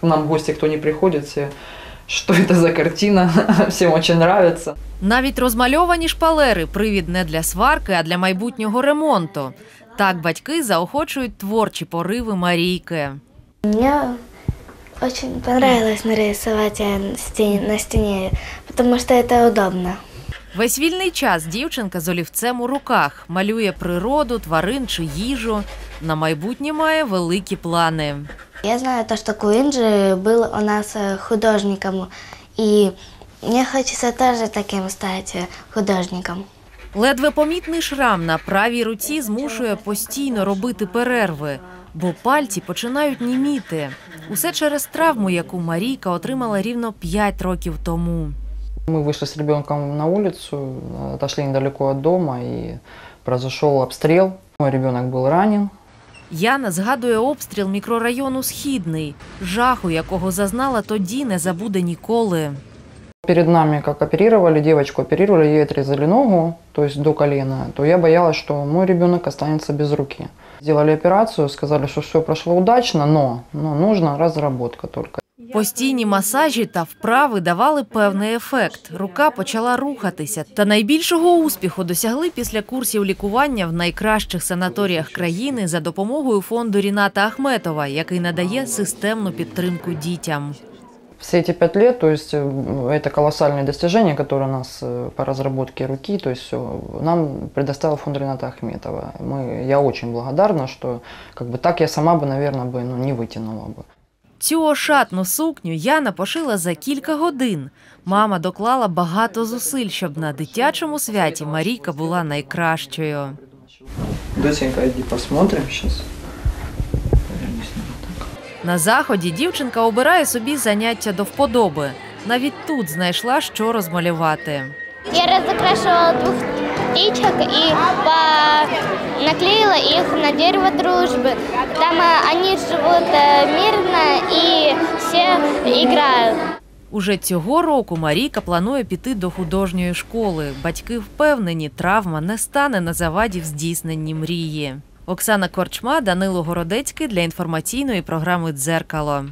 К нам в гости кто не приходит, все, что это за картина, всем очень нравится. Навіть розмальовані шпалери привід не для сварки, а для майбутнього ремонту. Так батьки заохочують творчі пориви Марійки. Мне очень понравилось нарисовать э, сте- на стене, потому что это удобно. Весь вільний час дівчинка з олівцем у руках малює природу, тварин чи їжу. На майбутнє має великі плани. Я знаю то, что Куинджи был у нас э, художником, и мне хочется тоже таким стать э, художником. Ледве помітний шрам на правій руці змушує постійно робити перерви, бо пальці починають німіти. Усе через травму, яку Марійка отримала рівно 5 років тому. Мы вышли с ребенком на улицу, отошли недалеко от дома, и произошел обстрел. Мой ребенок был ранен. Яна згадує обстріл мікрорайону Східний, жаху, якого зазнала тоді, не забуде ніколи. Перед нами, как оперировали, девочку оперировали, ей отрезали ногу, то есть до колена, то я боялась, что мой ребенок останется без руки. Сделали операцию, сказали, что все прошло удачно, но, но нужна разработка только. Постійні масажі та вправи давали певний ефект. Рука почала рухатися. Та найбільшого успіху досягли після курсів лікування в найкращих санаторіях країни за допомогою фонду Ріната Ахметова, який надає системну підтримку дітям. Все эти пять лет, то есть э, это колоссальные достижения, которые у нас э, по разработке руки, то есть все, нам предоставил фонд Рената Ахметова. Мы, я очень благодарна, что как бы так я сама бы, наверное, бы, ну, не вытянула бы. Цю ошатну сукню Яна пошила за кілька годин. Мама доклала багато зусиль, щоб на дитячому святі Марійка була найкращою. Доченька, иди посмотрим сейчас. На заході дівчинка обирає собі заняття до вподоби. Навіть тут знайшла, що розмалювати. Я разукрашивала двух птичек и по- наклеила их на дерево дружбы. Там э, они живут э, мирно и все играют. Уже цього року Марійка планує піти до художньої школи. Батьки впевнені, травма не стане на заваді в здійсненні мрії. Оксана Корчма, Данило Городецький для інформаційної програми Дзеркало.